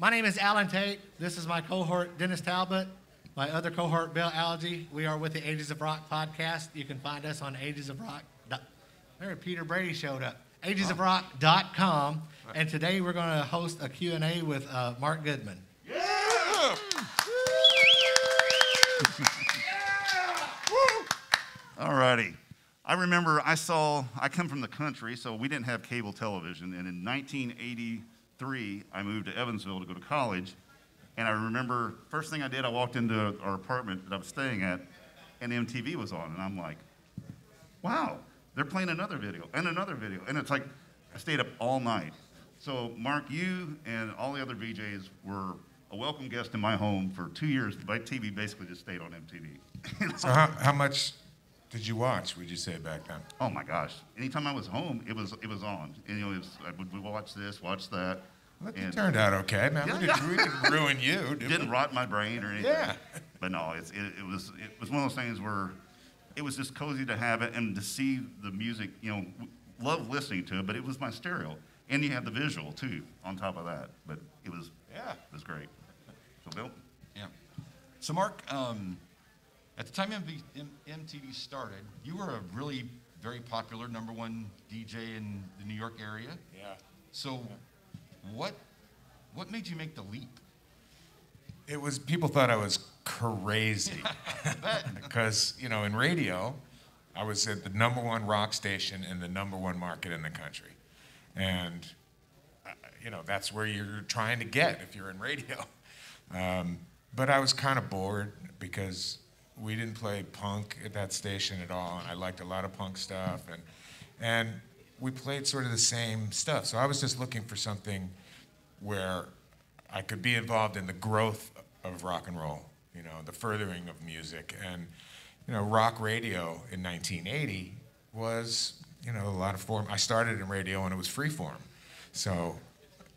My name is Alan Tate. This is my cohort, Dennis Talbot. My other cohort, Bill Algie. We are with the Ages of Rock podcast. You can find us on Ages of Rock. There, Peter Brady showed up. Agesofrock.com. And today we're going to host a Q&A with uh, Mark Goodman. Yeah! All righty. I remember I saw, I come from the country, so we didn't have cable television. And in 1983, I moved to Evansville to go to college. And I remember, first thing I did, I walked into our apartment that I was staying at, and MTV was on. And I'm like, wow, they're playing another video and another video. And it's like, I stayed up all night. So, Mark, you and all the other VJs were a welcome guest in my home for two years. My TV basically just stayed on MTV. so, how, how much did you watch? Would you say back then? Oh my gosh! Anytime I was home, it was it was on. And, you know, it was, I would, watch this, watch that. Well, it turned out okay, man. Yeah, we, didn't, we, didn't, ruin you. Did didn't rot my brain or anything. Yeah. But no, it's, it, it was it was one of those things where it was just cozy to have it and to see the music. You know, love listening to it, but it was my stereo, and you had the visual too on top of that. But it was yeah, it was great. So Bill. Yeah. So Mark. Um, at the time MTV started, you were a really very popular number one DJ in the New York area. Yeah. So, yeah. what what made you make the leap? It was people thought I was crazy because you know in radio, I was at the number one rock station in the number one market in the country, and uh, you know that's where you're trying to get if you're in radio. Um, but I was kind of bored because we didn't play punk at that station at all, and I liked a lot of punk stuff, and and we played sort of the same stuff. So I was just looking for something where I could be involved in the growth of rock and roll, you know, the furthering of music, and you know, rock radio in 1980 was you know a lot of form. I started in radio and it was freeform, so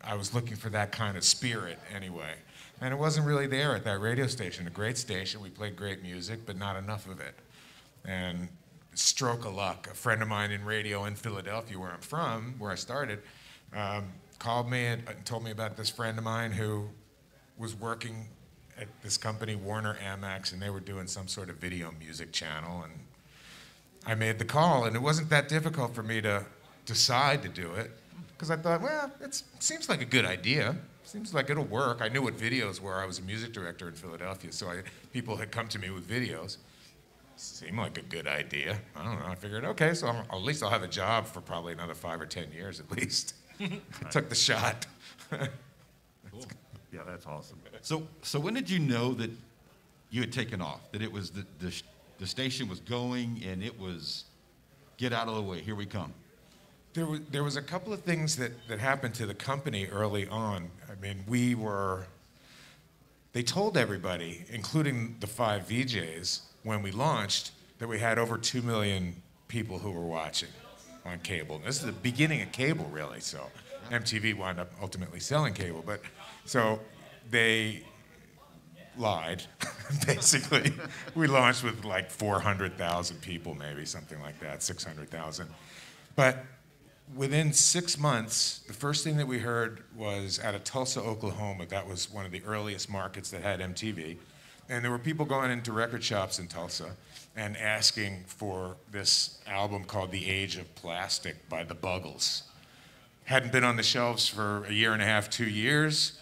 I was looking for that kind of spirit anyway. And it wasn't really there at that radio station. A great station, we played great music, but not enough of it. And stroke of luck, a friend of mine in radio in Philadelphia, where I'm from, where I started, um, called me and told me about this friend of mine who was working at this company, Warner Amex, and they were doing some sort of video music channel. And I made the call, and it wasn't that difficult for me to decide to do it because I thought, well, it seems like a good idea seems like it'll work. I knew what videos were. I was a music director in Philadelphia, so I, people had come to me with videos. Seemed like a good idea. I don't know. I figured, okay, so I'm, at least I'll have a job for probably another five or ten years at least. Took the shot. cool. Yeah, that's awesome. So, so when did you know that you had taken off? That it was the, the, the station was going and it was get out of the way. Here we come. There was, there was a couple of things that, that happened to the company early on. I mean, we were, they told everybody, including the five VJs, when we launched, that we had over 2 million people who were watching on cable. This is the beginning of cable, really. So MTV wound up ultimately selling cable. But so they lied, basically. we launched with like 400,000 people, maybe, something like that, 600,000. But within six months, the first thing that we heard was out of Tulsa, Oklahoma. That was one of the earliest markets that had MTV. And there were people going into record shops in Tulsa and asking for this album called The Age of Plastic by the Buggles. Hadn't been on the shelves for a year and a half, two years.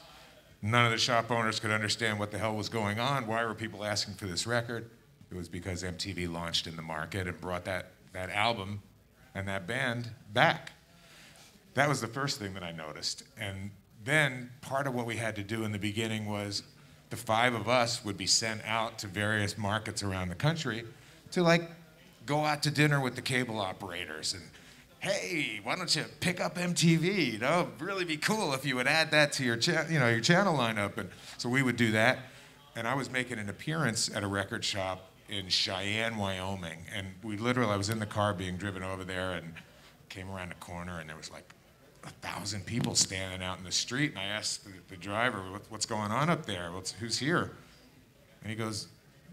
None of the shop owners could understand what the hell was going on. Why were people asking for this record? It was because MTV launched in the market and brought that, that album and that band back. That was the first thing that I noticed. And then part of what we had to do in the beginning was the five of us would be sent out to various markets around the country to like go out to dinner with the cable operators and hey, why don't you pick up MTV? Know, it'd really be cool if you would add that to your cha- you know your channel lineup. And so we would do that. And I was making an appearance at a record shop in Cheyenne, Wyoming, and we literally I was in the car being driven over there and came around the corner and there was like a thousand people standing out in the street. And I asked the, the driver, what, what's going on up there? What's, who's here? And he goes,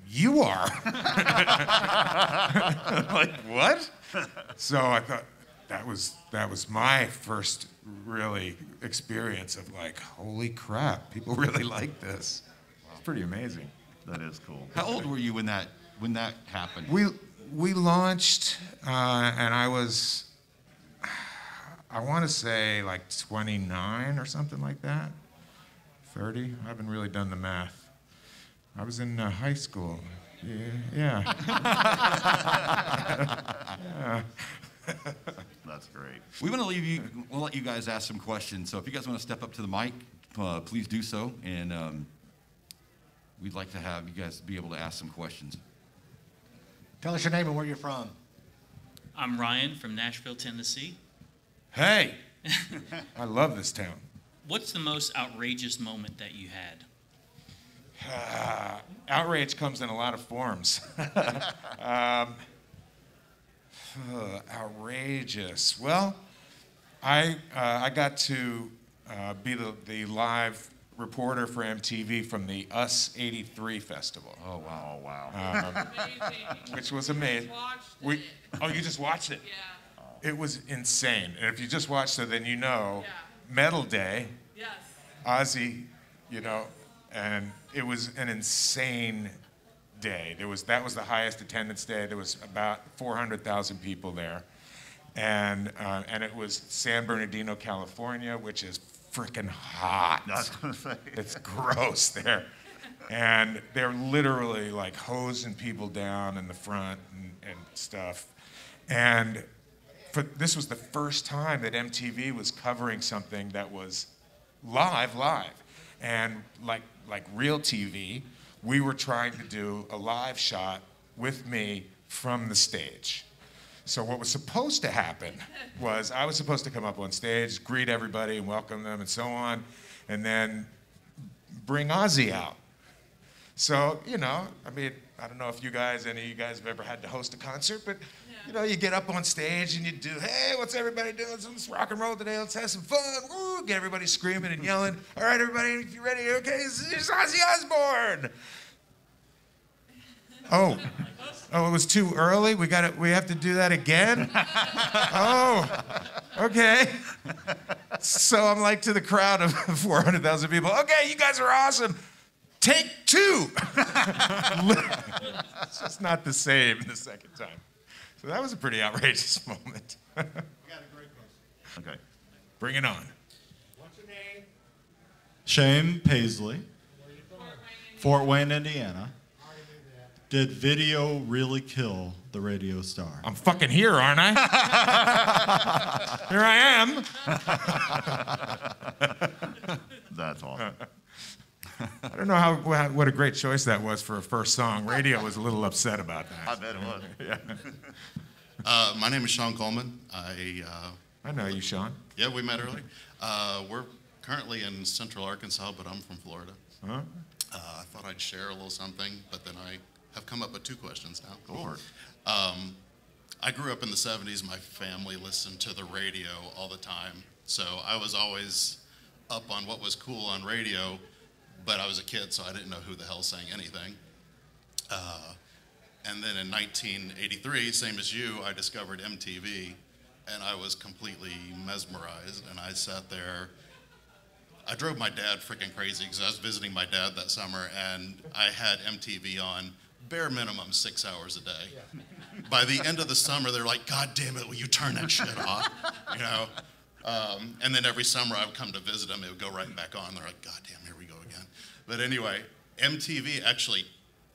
you are. like, what? so I thought, that was, that was my first really experience of like, holy crap, people really like this. It's pretty amazing. That is cool. How old were you when that when that happened? We we launched, uh, and I was, I want to say like 29 or something like that. 30. I haven't really done the math. I was in uh, high school. Yeah. yeah. That's great. We want to leave you. We'll let you guys ask some questions. So if you guys want to step up to the mic, uh, please do so. And um, we'd like to have you guys be able to ask some questions. Tell us your name and where you're from. I'm Ryan from Nashville, Tennessee. Hey, I love this town. What's the most outrageous moment that you had? Uh, outrage comes in a lot of forms. um, uh, outrageous. Well, I uh, I got to uh, be the, the live reporter for MTV from the US '83 festival, Oh wow! Oh wow! Amazing. which was amazing. Watched We, it. oh, you just watched it? Yeah. It was insane. And if you just watched it, then you know Yeah. Metal Day. Yes. Ozzy, you know, and it was an insane day. There was that was the highest attendance day. There was about 400,000 people there, and uh, and it was San Bernardino, California, which is freaking hot. I was gonna say. It's gross there. And they're literally like hosing people down in the front and, and stuff. And for, this was the first time that MTV was covering something that was live, live. And like, like real TV, we were trying to do a live shot with me from the stage. So what was supposed to happen was I was supposed to come up on stage, greet everybody and welcome them and so on, and then bring Ozzy out. So, you know, I mean, I don't know if you guys, any of you guys have ever had to host a concert, but you know, you get up on stage and you do, hey, what's everybody doing? Let's rock and roll today. Let's have some fun. Woo! Get everybody screaming and yelling. All right, everybody, if you're ready, okay, this is Ozzy Osbourne. Oh, oh, it was too early. We got to, We have to do that again. oh, okay. So I'm like to the crowd of 400,000 people. Okay, you guys are awesome. Take two. it's just not the same the second time. So that was a pretty outrageous moment. Okay. Bring it on. What's your name? Shane Paisley, Fort Wayne, Indiana. Did video really kill the radio star? I'm fucking here, aren't I? here I am. That's awesome. I don't know how what a great choice that was for a first song. Radio was a little upset about that. I bet it was. Uh, my name is Sean Coleman. I, uh, I know you, Sean. yeah, we met earlier. Uh, we're currently in central Arkansas, but I'm from Florida. Huh? Uh, I thought I'd share a little something, but then I have come up with two questions now. Go for it. Um, I grew up in the 70s. My family listened to the radio all the time. So I was always up on what was cool on radio, but I was a kid, so I didn't know who the hell sang anything. Uh, and then in 1983, same as you, I discovered MTV, and I was completely mesmerized. And I sat there. I drove my dad freaking crazy because I was visiting my dad that summer, and I had MTV on bare minimum six hours a day. By the end of the summer, they're like, "God damn it, will you turn that shit off?" You know. Um, and then every summer I would come to visit them, it would go right back on. They're like, God damn, here we go again. But anyway, MTV actually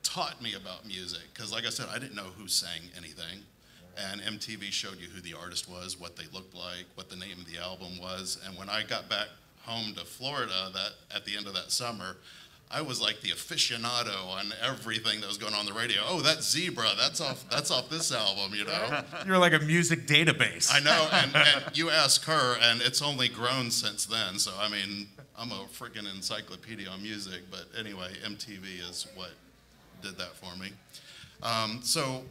taught me about music because, like I said, I didn't know who sang anything. And MTV showed you who the artist was, what they looked like, what the name of the album was. And when I got back home to Florida that at the end of that summer, I was like the aficionado on everything that was going on the radio. Oh, that's Zebra. That's off. That's off this album. You know. You're like a music database. I know, and, and you ask her, and it's only grown since then. So I mean, I'm a freaking encyclopedia on music. But anyway, MTV is what did that for me. Um, so,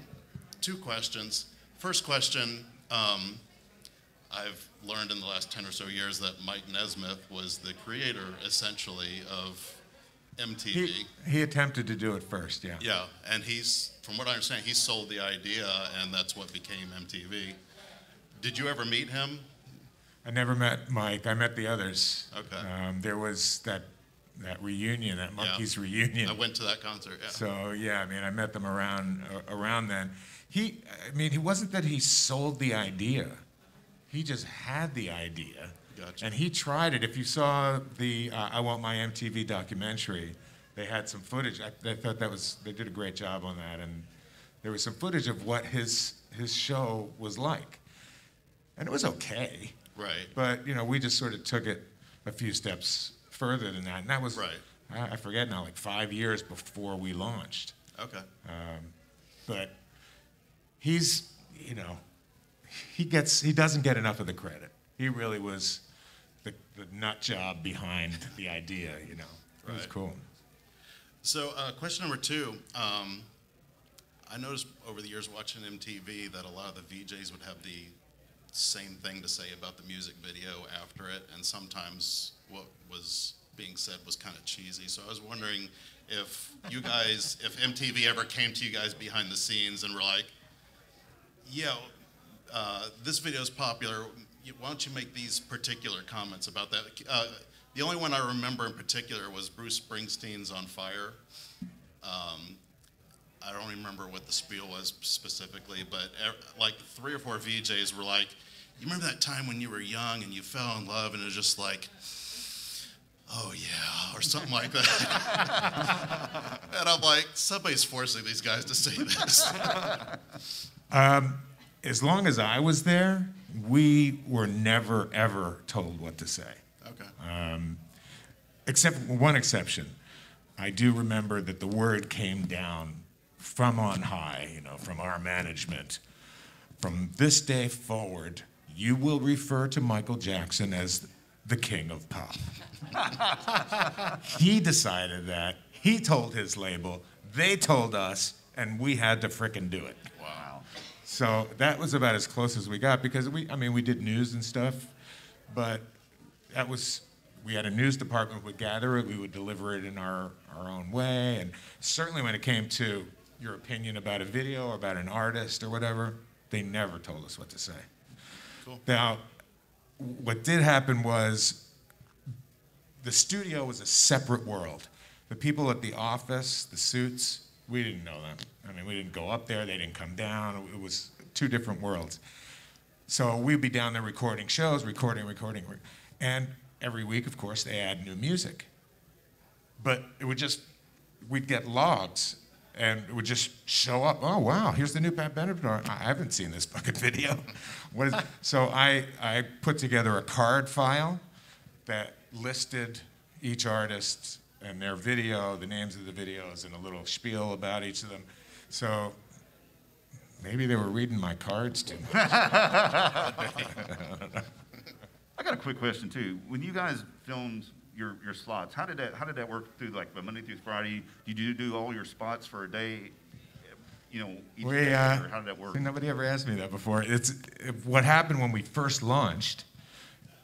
two questions. First question. Um, I've learned in the last 10 or so years that Mike Nesmith was the creator, essentially, of MTV. He, he attempted to do it first, yeah. Yeah, and he's, from what I understand, he sold the idea, and that's what became MTV. Did you ever meet him? I never met Mike. I met the others. Okay. Um, there was that that reunion, that Monkees reunion. I went to that concert. Yeah. So yeah, I mean, I met them around uh, around then. He, I mean, it wasn't that he sold the idea. He just had the idea, Gotcha. and he tried it. If you saw the uh, "I Want My MTV" documentary, they had some footage. I, I thought that was they did a great job on that, and there was some footage of what his his show was like, and it was okay. Right. But you know, we just sort of took it a few steps further than that, and that was Right. I, I forget now, like five years before we launched. Okay. But he's, you know, he gets he doesn't get enough of the credit. He really was the, the nut job behind the idea. You know, it was cool. So, uh, question number two. Um, I noticed over the years watching MTV that a lot of the VJs would have the same thing to say about the music video after it, and sometimes what was being said was kind of cheesy. So, I was wondering if you guys, if MTV ever came to you guys behind the scenes and were like, "Yeah, uh, this video is popular. Why don't you make these particular comments about that?" Uh, the only one I remember in particular was Bruce Springsteen's "On Fire." Um, I don't remember what the spiel was specifically, but like three or four VJs were like, "You remember that time when you were young and you fell in love and it was just like." Oh yeah, or something like that. and I'm like, somebody's forcing these guys to say this. As long as I was there, we were never ever told what to say. Okay. Um, except one exception. I do remember that the word came down from on high, you know, from our management. From this day forward, you will refer to Michael Jackson as the king of pop. he decided that. He told his label. They told us, and we had to frickin' do it. So that was about as close as we got because we, I mean, we did news and stuff, but that was, we had a news department we would gather it, we would deliver it in our, our own way. And certainly when it came to your opinion about a video or about an artist or whatever, they never told us what to say. Cool. Now, what did happen was the studio was a separate world. The people at the office, the suits, we didn't know them. I mean, we didn't go up there, they didn't come down. It was two different worlds. So we'd be down there recording shows, recording, recording, re- and every week, of course, they add new music. But it would just, we'd get logs, and it would just show up. Oh wow, here's the new Pat Benatar. I haven't seen this fucking video. what is? So I I put together a card file that listed each artist and their video, the names of the videos, and a little spiel about each of them. So maybe they were reading my cards too much. I got a quick question too. When you guys filmed your, your slots, how did that how did that work through like the Monday through Friday? Did you do all your spots for a day? You know, each We, day, uh, or how did that work? Nobody ever asked me that before. It's it, what happened when we first launched.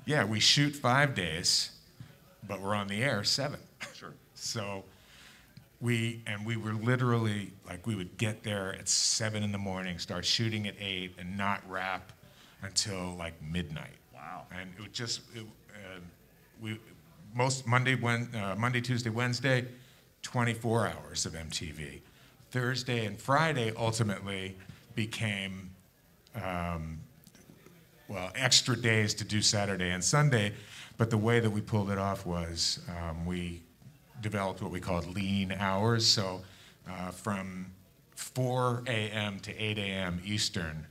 Yeah, we shoot five days, but we're on the air seven. Sure. So we and we were literally like we would get there at seven in the morning, start shooting at eight, and not wrap until like midnight. Wow. And it would just it, uh, we most Monday, when, uh, Monday, Tuesday, Wednesday, 24 hours of MTV. Thursday and Friday ultimately became um, well, extra days to do Saturday and Sunday. But the way that we pulled it off was um, we developed what we called lean hours. So uh, from 4 a.m. to 8 a.m. Eastern,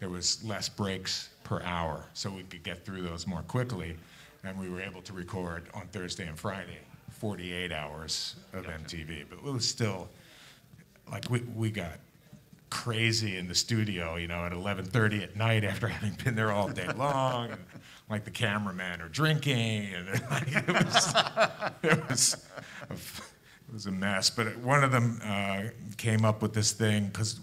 there was less breaks per hour, so we could get through those more quickly. And we were able to record on Thursday and Friday 48 hours of MTV. But it was still like we, we got crazy in the studio, you know, at 11:30 at night after having been there all day long. And, like the cameramen are drinking, and like, it was it was a, it was a mess. But one of them uh, came up with this thing because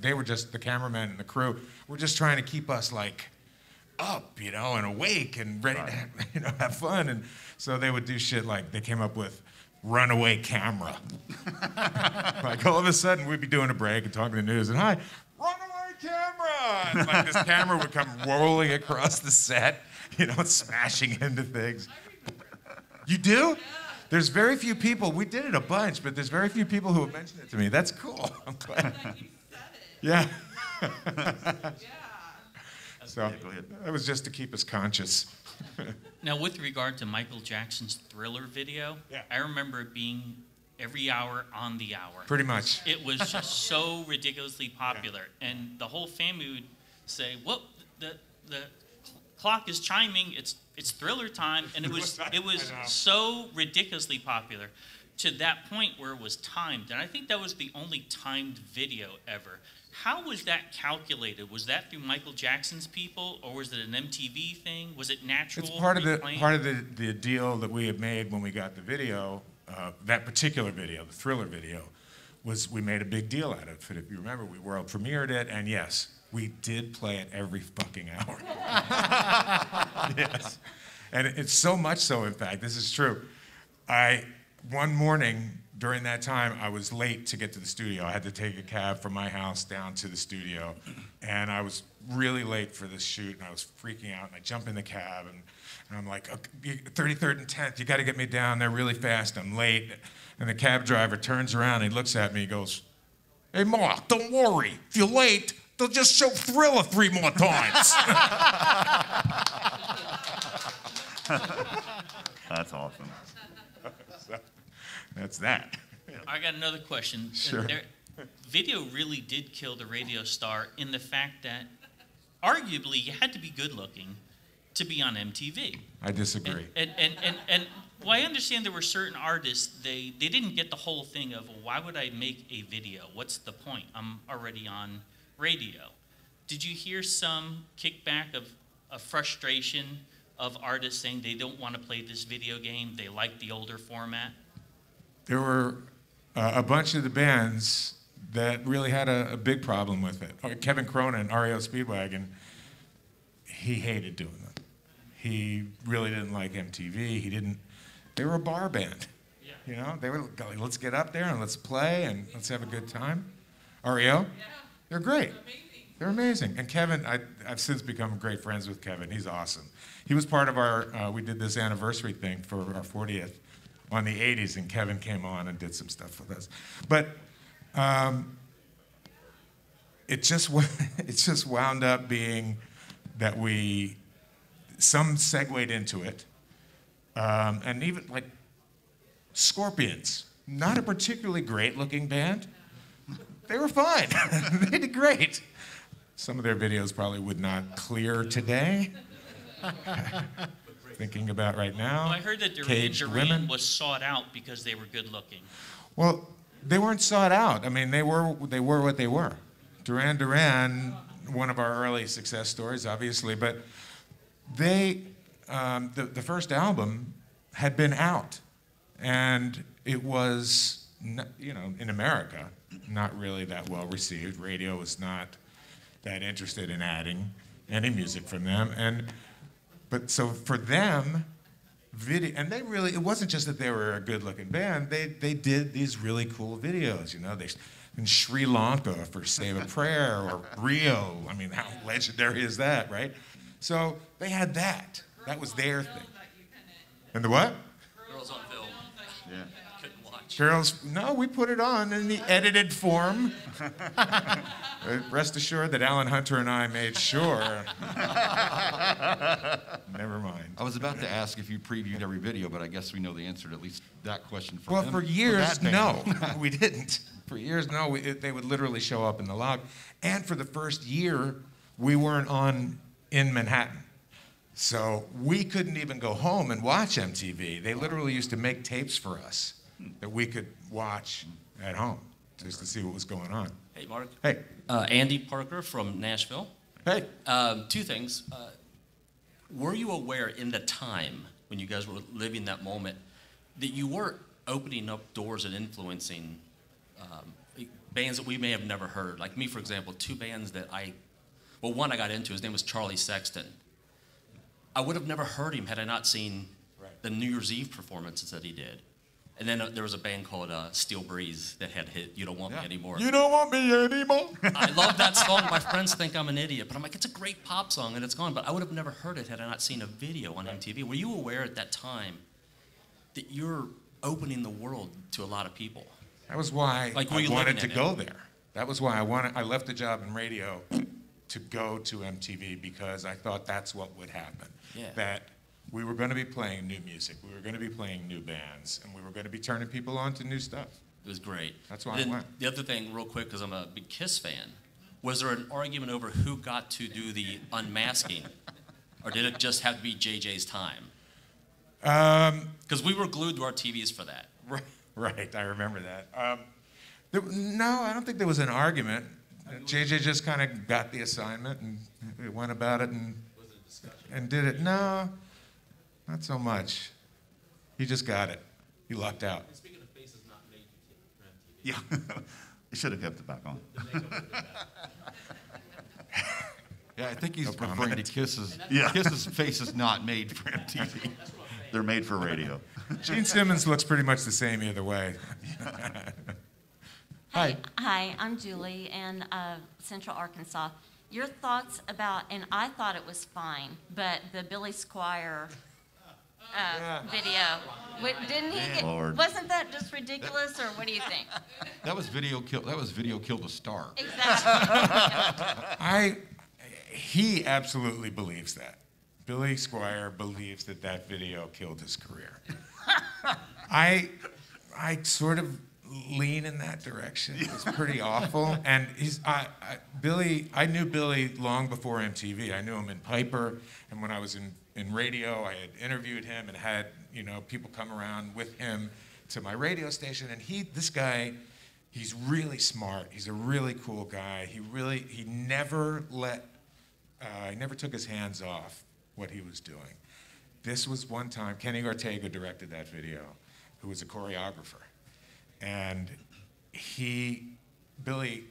they were just the cameramen and the crew were just trying to keep us like up, you know, and awake and ready to have, you know have fun. And so they would do shit like they came up with runaway camera. like all of a sudden we'd be doing a break and talking to the news and hi, runaway camera! And like this camera would come rolling across the set, you know, smashing into things. You do? There's very few people. We did it a bunch, but there's very few people who have mentioned it to me. That's cool. I'm glad. Yeah. So go that was just to keep us conscious. Now, with regard to Michael Jackson's Thriller video, Yeah. I remember it being every hour on the hour. Pretty much. It was just so ridiculously popular, and the whole family would say, "Well, the the cl- clock is chiming. It's it's Thriller time," and it was it was so ridiculously popular to that point where it was timed, and I think that was the only timed video ever. How was that calculated? Was that through Michael Jackson's people, or was it an MTV thing? Was it natural? It's part of the replaying? part of the, the deal that we had made when we got the video. Uh, that particular video, the thriller video, was we made a big deal out of it. If you remember, we world premiered it, and yes, we did play it every fucking hour. yes, and it's so much so. In fact, this is true. I one morning during that time I was late to get to the studio. I had to take a cab from my house down to the studio, and I was really late for this shoot, and I was freaking out. And I jump in the cab, and, and I'm like, "Okay, 33rd and 10th, you got to get me down there really fast. I'm late. And the cab driver turns around, and he looks at me, he goes, "Hey, Mark, don't worry. If you're late, they'll just show Thriller three more times." That's awesome. So, that's that. I got another question. Sure. There- video really did kill the radio star in the fact that arguably you had to be good looking to be on MTV. I disagree. And, and, and, and, and well, I understand there were certain artists, they, they didn't get the whole thing of, well, why would I make a video? What's the point? I'm already on radio. Did you hear some kickback of, of frustration of artists saying they don't want to play this video game, they like the older format? there were uh, a bunch of the bands that really had a, a big problem with it. Uh, Kevin Cronin, REO Speedwagon, he hated doing them. He really didn't like MTV. He didn't. They were a bar band. Yeah. You know, they were like, let's get up there and let's play and let's have a good time. REO, they're great. They're amazing. And Kevin, I, I've since become great friends with Kevin. He's awesome. He was part of our, uh, we did this anniversary thing for our 40th on the 80s, and Kevin came on and did some stuff with us. But um, it just it just wound up being that we some segued into it, um, and even like Scorpions, not a particularly great looking band. They were fine. they did great. Some of their videos probably would not clear today. Thinking about right now. Well, I heard that Duran Caged Duran women. was sought out because they were good looking. Well, they weren't sought out. I mean, they were they were what they were. Duran Duran, one of our early success stories, obviously, but they um, the the first album had been out, and it was n- you know in America not really that well received. Radio was not that interested in adding any music from them, and but so for them video and they really it wasn't just that they were a good looking band. They they did these really cool videos you know. They in sri lanka for save a prayer or rio. I mean how legendary is that right? So they had that. That was their thing. And the what? Girls on film. Yeah. Girls no we put it on in the edited form rest assured that alan hunter and i made sure never mind I was about to ask if you previewed every video, but I guess we know the answer to at least that question for Well, them- for years, band. no, we didn't. For years, no, we, it, they would literally show up in the log. And for the first year, we weren't on in Manhattan. So we couldn't even go home and watch MTV. They literally used to make tapes for us that we could watch at home just to see what was going on. Hey, Mark. Hey, Uh, Andy Parker from Nashville. hey, Um, two things. Uh, were you aware in the time when you guys were living that moment that you were opening up doors and influencing um, bands that we may have never heard? Like me, for example, two bands that I, well, one I got into, his name was Charlie Sexton. I would have never heard him had I not seen Right. the New Year's Eve performances that he did. And then uh, there was a band called uh, Steel Breeze that had hit "You Don't Want Yeah. Me Anymore." You don't want me anymore. I love that song. My friends think I'm an idiot, but I'm like, it's a great pop song, and it's gone. But I would have never heard it had I not seen a video on MTV. Were you aware at that time that you're opening the world to a lot of people? That was why Like, I wanted to in it? go there. That was why I wanted. I left the job in radio to go to MTV because I thought that's what would happen. Yeah. That we were going to be playing new music, we were going to be playing new bands, and we were going to be turning people on to new stuff. It was great. That's why I went. The other thing, real quick, because I'm a big Kiss fan, was there an argument over who got to do the unmasking, or did it just have to be JJ's time? Um, Because we were glued to our TVs for that. right, right, I remember that. Um, there, no, I don't think there was an argument. JJ just kind of got the assignment and went about it and, and did it. No, not so much. He just got it. He lucked out. Speaking of faces not made for TV, yeah, you should have kept it back on. Yeah, I think he's No referring to comment. Kiss's, Yeah. Kisses' face is not made for MTV. They're made for radio. Gene Simmons looks pretty much the same either way. Hi. Hi, I'm Julie in uh, Central Arkansas. Your thoughts about, and I thought it was fine, but the Billy Squier uh, Yeah. video, wa- didn't he get, Lord. wasn't that just ridiculous, or what do you think? That was video kill. That was video killed a star. Exactly. I, he absolutely believes that. Billy Squier believes that that video killed his career. I, I sort of lean in that direction. It's pretty awful. And he's, I, I, Billy, I knew Billy long before MTV. I knew him in Piper, and when I was in, in radio, I had interviewed him and had, you know, people come around with him to my radio station. And he, this guy, he's really smart. He's a really cool guy. He really, he never let uh, he never took his hands off what he was doing. This was one time, Kenny Ortega directed that video, who was a choreographer. And he, Billy,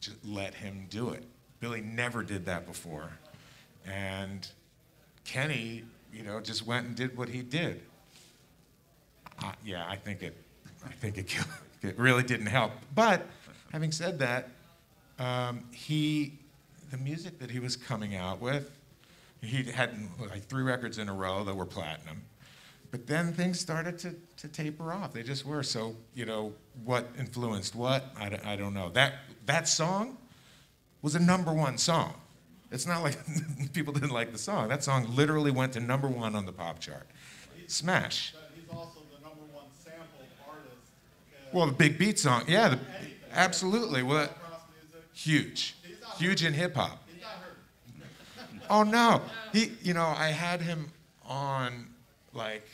just let him do it. Billy never did that before. And Kenny, you know, just went and did what he did. Uh, yeah, I think it, I think it, it really didn't help. But having said that, um, he, the music that he was coming out with, he had like three records in a row that were platinum. But then things started to, to taper off. They just were. So, you know, what influenced what? I, I don't know. That, that song was a number one song. It's not like people didn't like the song. That song literally went to number one on the pop chart. Smash. But he's also the number one sample artist. Well, the big beat song, yeah, the, absolutely. Well, huge, huge in hip hop. Oh no, he, you know, I had him on like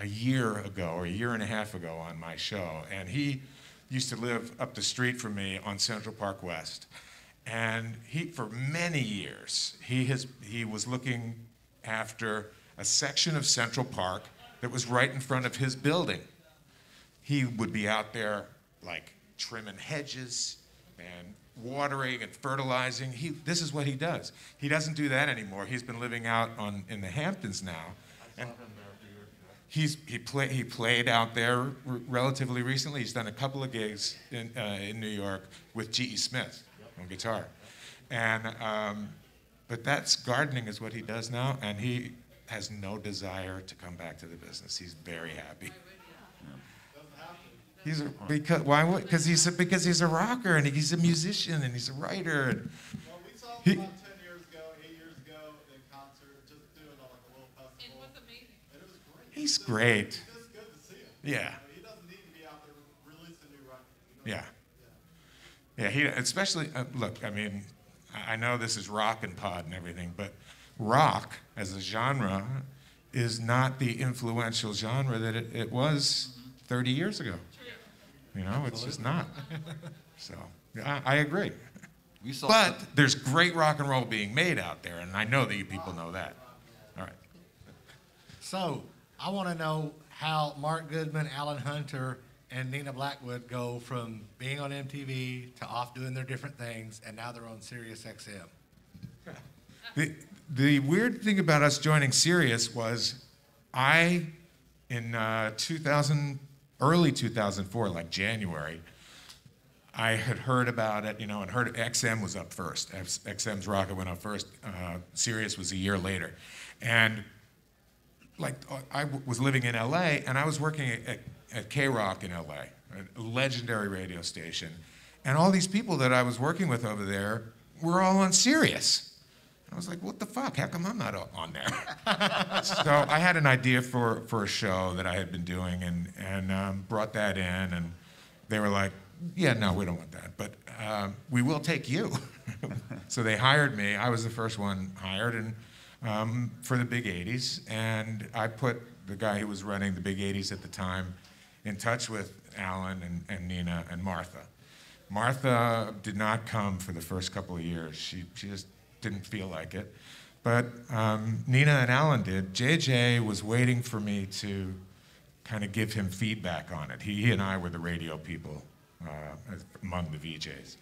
a year ago or a year and a half ago on my show, and he used to live up the street from me on Central Park West, and he, for many years, he has, he was looking after a section of Central Park that was right in front of his building he would be out there like trimming hedges and watering and fertilizing. He, this is what he does. He doesn't do that anymore. He's been living out on, in the Hamptons now. And he's, he, play, he played out there r- relatively recently. He's done a couple of gigs in, uh, in New York with G.E. Smith on guitar. And, um, but that's gardening is what he does now, and he has no desire to come back to the business. He's very happy. He's a, because why would because he's a, because he's a rocker and he's a musician and he's a writer and Well, we saw him He- about 10 years ago, 8 years ago in concert, just doing like a little festival. It was amazing. And it was great. he's great. It's just good to see him. Yeah, You know, he doesn't need to be out there releasing new records. You know? yeah, yeah. He especially uh, look. I mean, I I know this is ROCKNPOD and everything, but rock as a genre is not the influential genre that it, it was 30 years ago. You know, it's just not. So yeah, I, I agree. We saw. But there's great rock and roll being made out there, and I know that you people know that. All right. So I want to know how Mark Goodman, Alan Hunter, and Nina Blackwood go from being on MTV to off doing their different things, and now they're on Sirius XM. The, the weird thing about us joining Sirius was I in uh, 2000, early 2004, like January, I had heard about it, you know, and heard XM was up first. XM's Rocket went up first. Uh, Sirius was a year later. And like, I was living in LA and I was working at, at, K Rock in LA, a legendary radio station. And all these people that I was working with over there were all on Sirius. I was like, what the fuck? How come I'm not on there? so I had an idea for, for a show that I had been doing and, and um, brought that in. And they were like, yeah, no, we don't want that. But um, we will take you. so they hired me. I was the first one hired and um, for the Big 80s. And I put the guy who was running the Big 80s at the time in touch with Alan and, and Nina and Martha. Martha did not come for the first couple of years. She, she just didn't feel like it. But um, Nina and Alan did. JJ was waiting for me to kind of give him feedback on it. He, he and I were the radio people uh, among the VJs.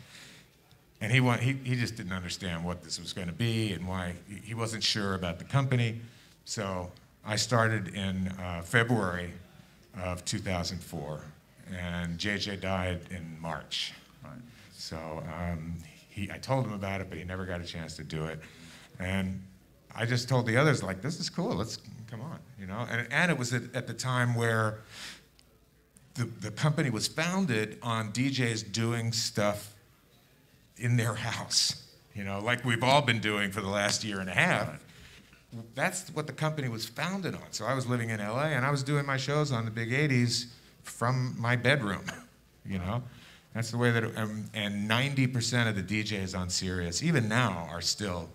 And he, wa- he, he just didn't understand what this was going to be and why he- he wasn't sure about the company. So I started in uh, February of 2004, and JJ died in March. Right. So um, he, I told him about it, but he never got a chance to do it. And I just told the others, like, this is cool. Let's come on, you know. And, and it was at, at the time where the, the company was founded on DJs doing stuff in their house, you know, like we've all been doing for the last year and a half. That's what the company was founded on. So I was living in LA and I was doing my shows on the big 80s from my bedroom, you know. That's the way that, it, um, and 90% of the DJs on Sirius, even now, are still,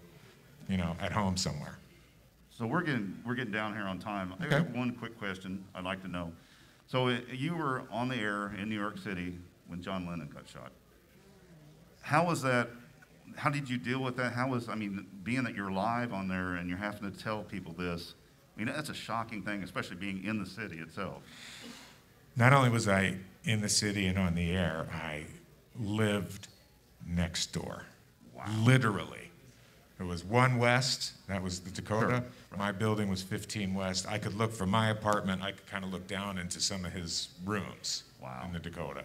you know, at home somewhere. So we're getting, we're getting down here on time. I Okay. got one quick question I'd like to know. So uh, you were on the air in New York City when John Lennon got shot. How was that? How did you deal with that? How was, I mean, being that you're live on there and you're having to tell people this, I mean, that's a shocking thing, especially being in the city itself. Not only was I in the city and on the air, I lived next door. Literally. It was one west, that was the Dakota. My building was 15 west. I could look from my apartment, I could kind of look down into some of his rooms Wow. in the Dakota.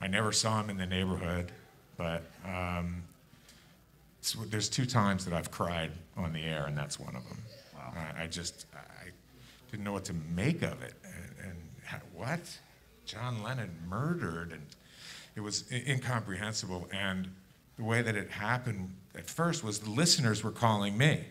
I never saw him in the neighborhood, but um, it's- there's two times that I've cried on the air, and that's one of them. Wow. I, I just I didn't know what to make of it, and, and ha- what John Lennon murdered, and it was i- incomprehensible. And the way that it happened at first was the listeners were calling me.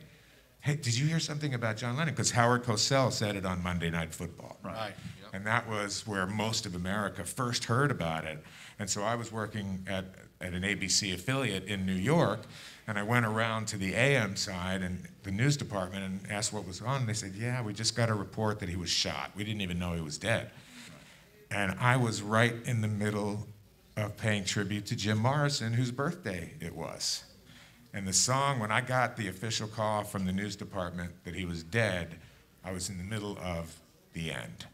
Hey, did you hear something about John Lennon? Because Howard Cosell said it on Monday Night Football. Right. And that was where most of America first heard about it. And so I was working at, at an ABC affiliate in New York, and I went around to the AM side and the news department and asked what was on. And they said, Yeah, we just got a report that he was shot. We didn't even know he was dead. And I was right in the middle of paying tribute to Jim Morrison, whose birthday it was. And the song, when I got the official call from the news department that he was dead, I was in the middle of the end.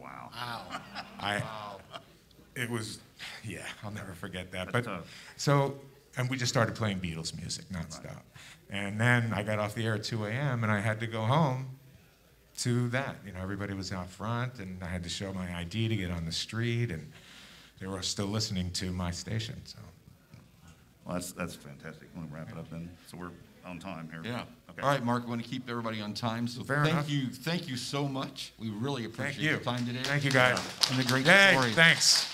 Wow. Wow. I, it was, yeah, I'll never forget that. But tough. so, and we just started playing Beatles music nonstop. And then I got off the air at 2 a.m. and I had to go home to that. You know, everybody was out front and I had to show my ID to get on the street and they were still listening to my station. So Well, that's, that's fantastic. Want to wrap it up then? So we're on time here. Yeah. Okay. All right, Mark, we want to keep everybody on time, so Fair thank enough. you, thank you so much. We really appreciate you. your time today. Thank you guys. And the great Hey, stories. thanks.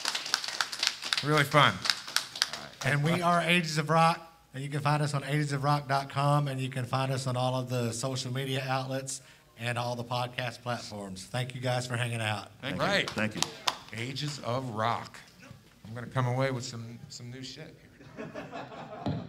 Really fun. And we are Ages of Rock, and you can find us on agesofrock.com, and you can find us on all of the social media outlets and all the podcast platforms. Thank you guys for hanging out. Thank you. Right. Thank you. Ages of Rock. I'm going to come away with some, some new shit here.